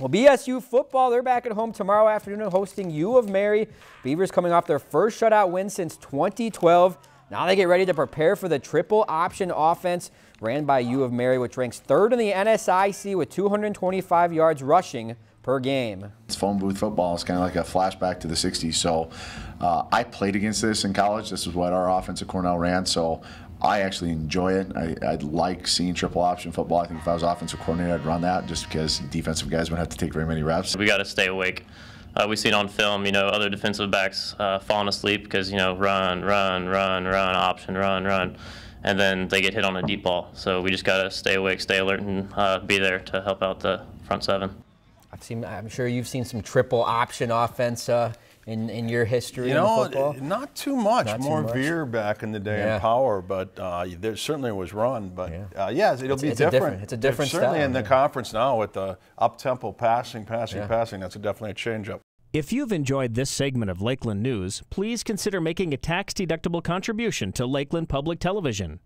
Well, BSU football, they're back at home tomorrow afternoon hosting U of Mary. Beavers coming off their first shutout win since 2012. Now they get ready to prepare for the triple option offense ran by U of Mary, which ranks third in the NSIC with 225 yards rushing per game. It's phone booth football. It's kind of like a flashback to the 60s. So uh, I played against this in college. This is what our offense at Cornell ran. So I actually enjoy it. I, I like seeing triple option football. I think if I was offensive coordinator, I'd run that just because defensive guys wouldn't have to take very many reps. We got to stay awake. Uh, we see it on film, you know, other defensive backs uh, falling asleep because, you know, run, run, run, run, option, run, run. And then they get hit on a deep ball. So we just got to stay awake, stay alert, and uh, be there to help out the front seven. I've seen, I'm sure you've seen some triple option offense uh, in, in your history you know, not too much. Not More too much. veer back in the day yeah. in power, but uh, there certainly was run. But yeah, uh, yeah it'll it's, be it's different. A different. It's a different Certainly style, in the conference now with the up tempo passing, passing, yeah. passing. That's a definitely a change up. If you've enjoyed this segment of Lakeland News, please consider making a tax-deductible contribution to Lakeland Public Television.